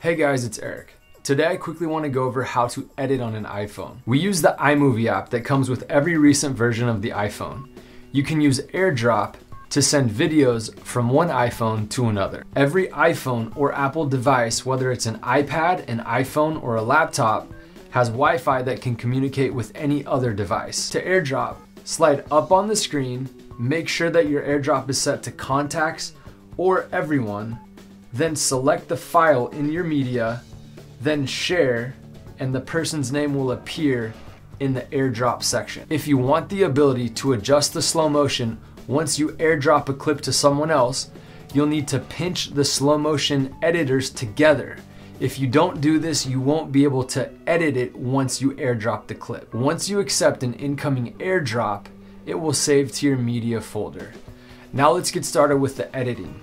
Hey guys, it's Eric. Today I quickly want to go over how to edit on an iPhone. We use the iMovie app that comes with every recent version of the iPhone. You can use AirDrop to send videos from one iPhone to another. Every iPhone or Apple device, whether it's an iPad, an iPhone, or a laptop, has Wi-Fi that can communicate with any other device. To AirDrop, slide up on the screen, make sure that your AirDrop is set to contacts or everyone, then select the file in your media, then share, and the person's name will appear in the airdrop section. If you want the ability to adjust the slow motion once you airdrop a clip to someone else, you'll need to pinch the slow motion editors together. If you don't do this, you won't be able to edit it once you airdrop the clip. Once you accept an incoming airdrop, it will save to your media folder. Now let's get started with the editing.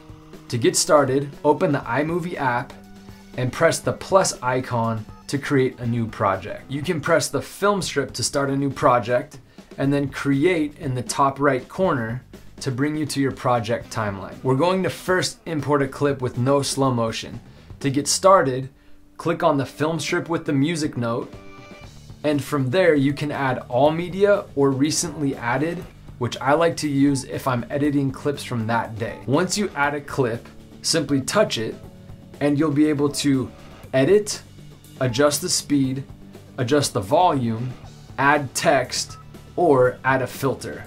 To get started, open the iMovie app and press the plus icon to create a new project. You can press the film strip to start a new project and then create in the top right corner to bring you to your project timeline. We're going to first import a clip with no slow motion. To get started, click on the film strip with the music note and from there you can add all media or recently added which I like to use if I'm editing clips from that day. Once you add a clip, simply touch it and you'll be able to edit, adjust the speed, adjust the volume, add text, or add a filter.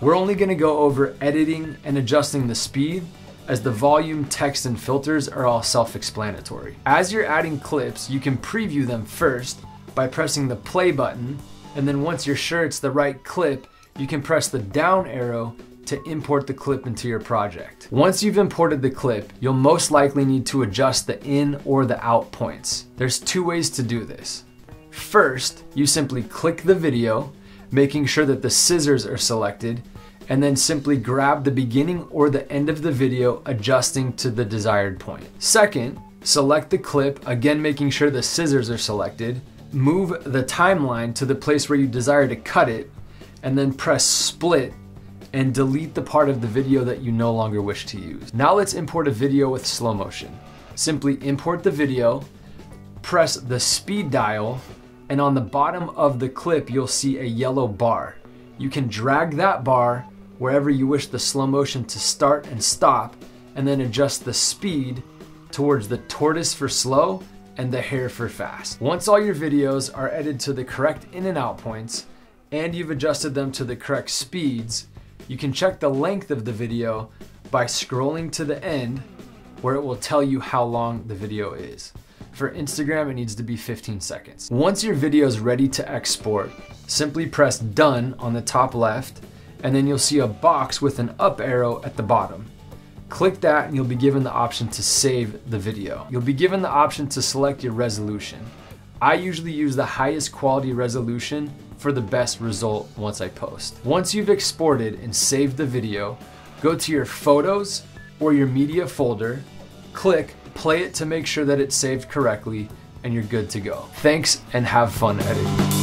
We're only gonna go over editing and adjusting the speed as the volume, text, and filters are all self-explanatory. As you're adding clips, you can preview them first by pressing the play button, and then once you're sure it's the right clip, you can press the down arrow to import the clip into your project. Once you've imported the clip, you'll most likely need to adjust the in or the out points. There's two ways to do this. First, you simply click the video, making sure that the scissors are selected, and then simply grab the beginning or the end of the video, adjusting to the desired point. Second, select the clip, again making sure the scissors are selected, move the timeline to the place where you desire to cut it, and then press split and delete the part of the video that you no longer wish to use. Now let's import a video with slow motion. Simply import the video, press the speed dial, and on the bottom of the clip, you'll see a yellow bar. You can drag that bar wherever you wish the slow motion to start and stop, and then adjust the speed towards the tortoise for slow and the hare for fast. Once all your videos are edited to the correct in and out points, and you've adjusted them to the correct speeds, you can check the length of the video by scrolling to the end where it will tell you how long the video is. For Instagram, it needs to be 15 seconds. Once your video is ready to export, simply press done on the top left, and then you'll see a box with an up arrow at the bottom. Click that and you'll be given the option to save the video. You'll be given the option to select your resolution. I usually use the highest quality resolution for the best result once I post. Once you've exported and saved the video, go to your photos or your media folder, click play it to make sure that it's saved correctly, and you're good to go. Thanks and have fun editing.